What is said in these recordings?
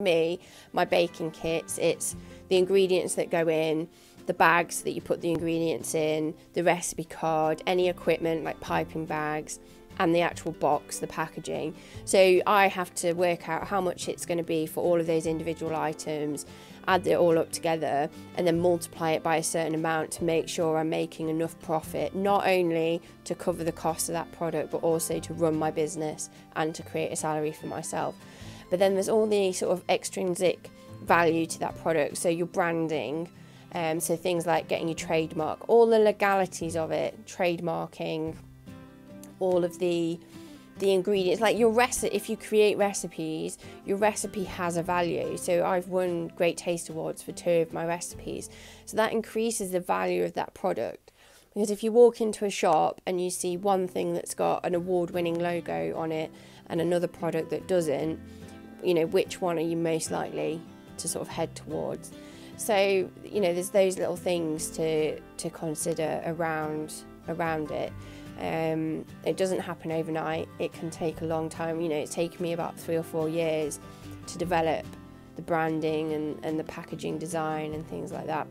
Me, my baking kits, it's the ingredients that go in, the bags that you put the ingredients in, the recipe card, any equipment like piping bags, and the actual box, the packaging. So I have to work out how much it's going to be for all of those individual items, add it all up together, and then multiply it by a certain amount to make sure I'm making enough profit, not only to cover the cost of that product, but also to run my business and to create a salary for myself. But then there's all the sort of extrinsic value to that product. So your branding, um, so things like getting your trademark, all the legalities of it, trademarking, all of the the ingredients like your recipe if you create recipes your recipe has a value. So i've won great taste awards for two of my recipes. So that increases the value of that product. Because if you walk into a shop and you see one thing that's got an award winning logo on it and another product that doesn't you know which one are you most likely to sort of head towards? So you know there's those little things to to consider around around it. Um, it doesn't happen overnight. It can take a long time. You know it's taken me about three or four years to develop the branding and, and the packaging design and things like that.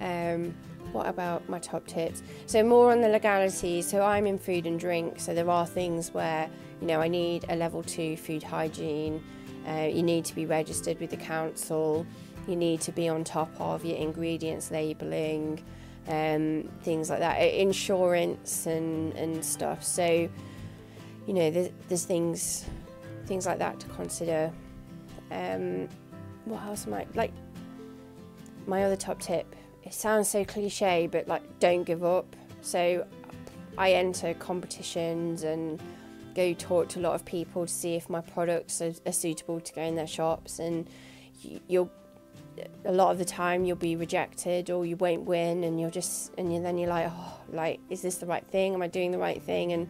Um, what about my top tips so more on the legalities so i'm in food and drink so there are things where you know, I need a level two food hygiene, uh, you need to be registered with the council, you need to be on top of your ingredients labelling, um, things like that, insurance and, and stuff. So, you know, there's, there's things things like that to consider. Um, what else I like? My other top tip. It sounds so cliche, but like, don't give up. So, I enter competitions and go talk to a lot of people to see if my products are, are suitable to go in their shops and you'll a lot of the time you'll be rejected or you won't win and you'll just and you, then you're like oh like is this the right thing? Am i doing the right thing? And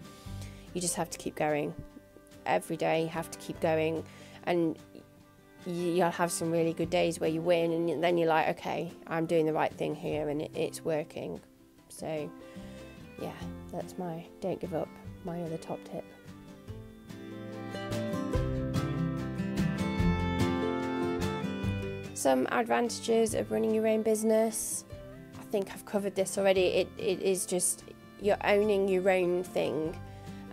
you just have to keep going. Every day you have to keep going. And you'll have some really good days where you win and then you're like okay i'm doing the right thing here and it's working so yeah that's my don't give up my other top tip Some advantages of running your own business. I think I've covered this already. It, it is just you're owning your own thing,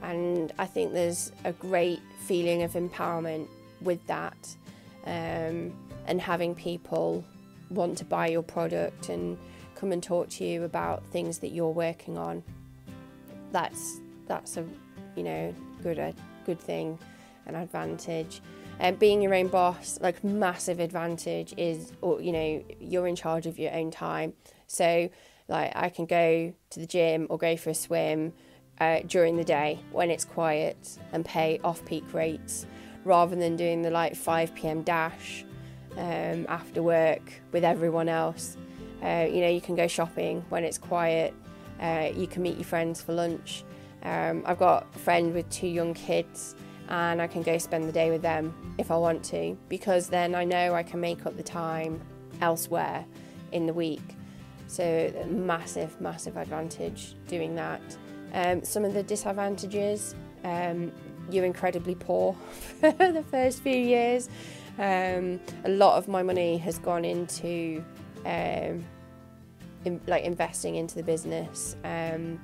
and I think there's a great feeling of empowerment with that, um, and having people want to buy your product and come and talk to you about things that you're working on. That's that's a you know good a good thing, an advantage. Um, being your own boss, like massive advantage is, or you know, you're in charge of your own time. So, like, I can go to the gym or go for a swim uh, during the day when it's quiet and pay off-peak rates, rather than doing the like 5 p.m. dash um, after work with everyone else. Uh, you know, you can go shopping when it's quiet. Uh, you can meet your friends for lunch. Um, I've got a friend with two young kids and I can go spend the day with them if I want to because then I know I can make up the time elsewhere in the week. So, massive, massive advantage doing that. Um, some of the disadvantages um, you're incredibly poor for the first few years. Um, a lot of my money has gone into um, in, like investing into the business. Um,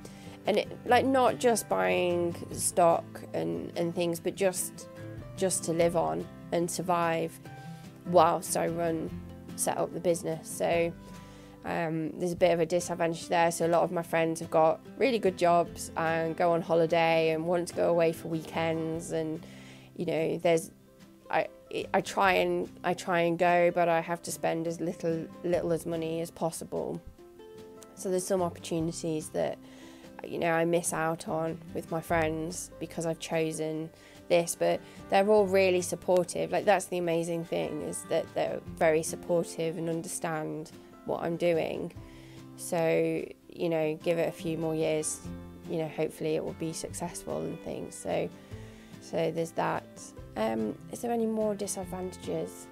and it, like not just buying stock and, and things, but just just to live on and survive whilst I run set up the business. So um, there's a bit of a disadvantage there. So a lot of my friends have got really good jobs and go on holiday and want to go away for weekends, and you know there's I I try and I try and go, but I have to spend as little little as money as possible. So there's some opportunities that you know I miss out on with my friends because I've chosen this but they're all really supportive like that's the amazing thing is that they're very supportive and understand what I'm doing so you know give it a few more years you know hopefully it will be successful and things so so there's that um, is there any more disadvantages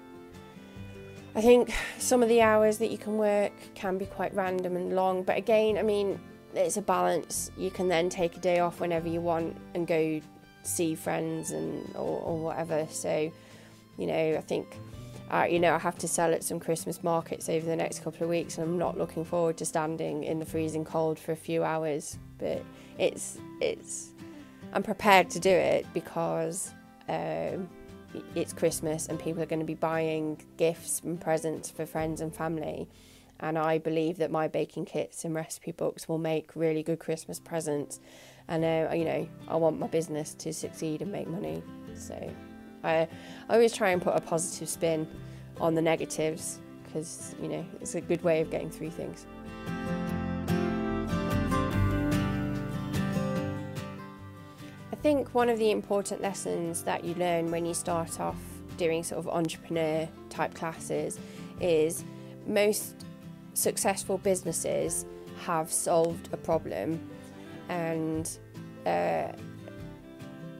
I think some of the hours that you can work can be quite random and long but again I mean it's a balance. You can then take a day off whenever you want and go see friends and or, or whatever. So You know, I think, uh, you know, I have to sell at some Christmas markets over the next couple of weeks, and I'm not looking forward to standing in the freezing cold for a few hours. But it's it's I'm prepared to do it because um, it's Christmas and people are going to be buying gifts and presents for friends and family. And I believe that my baking kits and recipe books will make really good Christmas presents. And, uh, you know, I want my business to succeed and make money. So I, I always try and put a positive spin on the negatives because, you know, it's a good way of getting through things. I think one of the important lessons that you learn when you start off doing sort of entrepreneur type classes is most successful businesses have solved a problem and uh,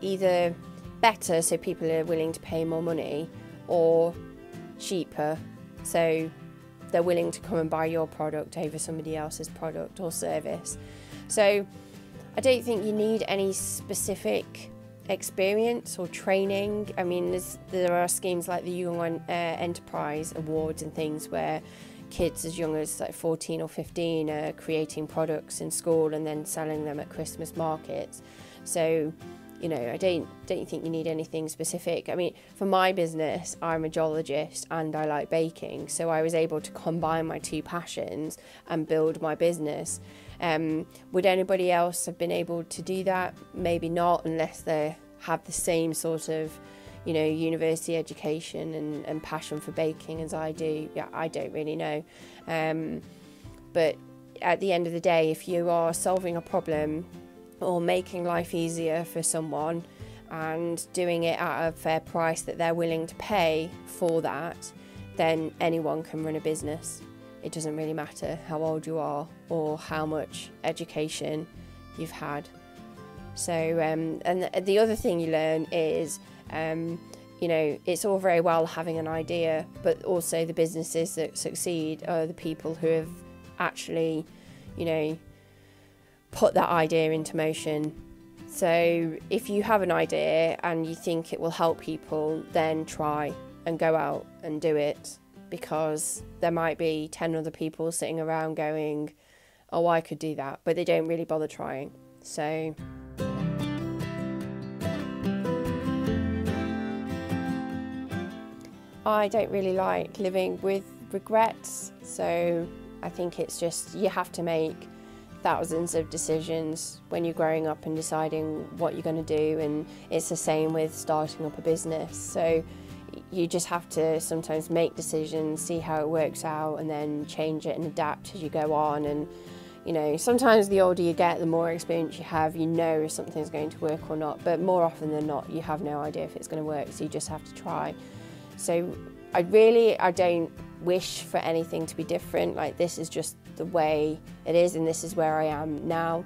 either better so people are willing to pay more money or cheaper so they're willing to come and buy your product over somebody else's product or service so I don't think you need any specific experience or training. I mean, there are schemes like the Young uh, Enterprise Awards and things where kids as young as like 14 or 15 are creating products in school and then selling them at Christmas markets. So, you know, I don't don't think you need anything specific. I mean, for my business, I'm a geologist and I like baking, so I was able to combine my two passions and build my business. Um, would anybody else have been able to do that? Maybe not, unless they have the same sort of, you know, university education and, and passion for baking as I do. Yeah, I don't really know. Um, but at the end of the day, if you are solving a problem or making life easier for someone and doing it at a fair price that they're willing to pay for that, then anyone can run a business it doesn't really matter how old you are or how much education you've had. So, um, and the other thing you learn is, um, you know, it's all very well having an idea, but also the businesses that succeed are the people who have actually, you know, put that idea into motion. So, if you have an idea and you think it will help people, then try and go out and do it because there might be 10 other people sitting around going, oh, I could do that, but they don't really bother trying. So. I don't really like living with regrets, so I think it's just you have to make thousands of decisions when you're growing up and deciding what you're going to do, and it's the same with starting up a business. So you just have to sometimes make decisions, see how it works out, and then change it and adapt as you go on. And you know, sometimes the older you get, the more experience you have, you know if something's going to work or not. But more often than not, you have no idea if it's going to work, so you just have to try. So I really, I don't wish for anything to be different. Like this is just the way it is, and this is where I am now.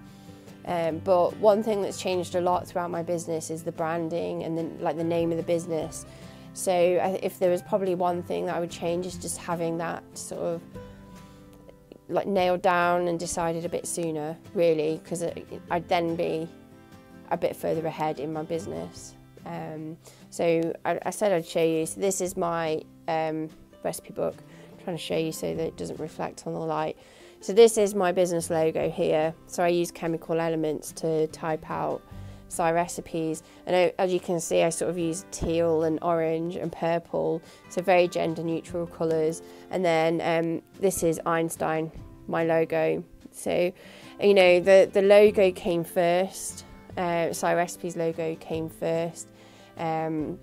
Um, but one thing that's changed a lot throughout my business is the branding and then like the name of the business. So if there was probably one thing that I would change is just having that sort of like nailed down and decided a bit sooner, really, because I'd then be a bit further ahead in my business. Um, so I, I, said I'd show you. So this is my um, recipe book. I'm trying to show you so that it doesn't reflect on the light. So this is my business logo here. So I use chemical elements to type out SciRecipes. And as you can see, I sort of use teal and orange and purple, so very gender neutral colours. And then um, this is Einstein, my logo. So, you know, the, the logo came first, uh, SciRecipes logo came first. Um,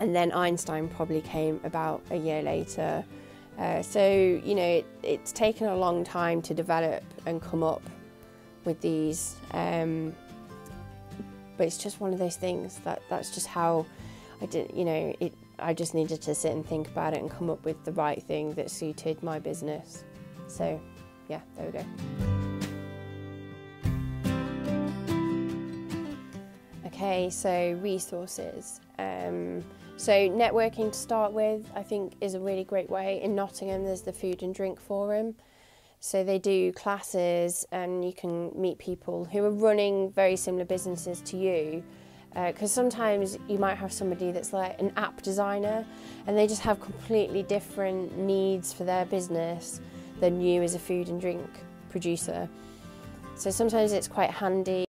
and then Einstein probably came about a year later. Uh, so, you know, it, it's taken a long time to develop and come up with these. Um, but it's just one of those things that that's just how I did, you know, it, I just needed to sit and think about it and come up with the right thing that suited my business. So, yeah, there we go. Okay, so resources. Um, so networking to start with, I think, is a really great way. In Nottingham, there's the Food and Drink Forum. So they do classes and you can meet people who are running very similar businesses to you. Because uh, sometimes you might have somebody that's like an app designer and they just have completely different needs for their business than you as a food and drink producer. So sometimes it's quite handy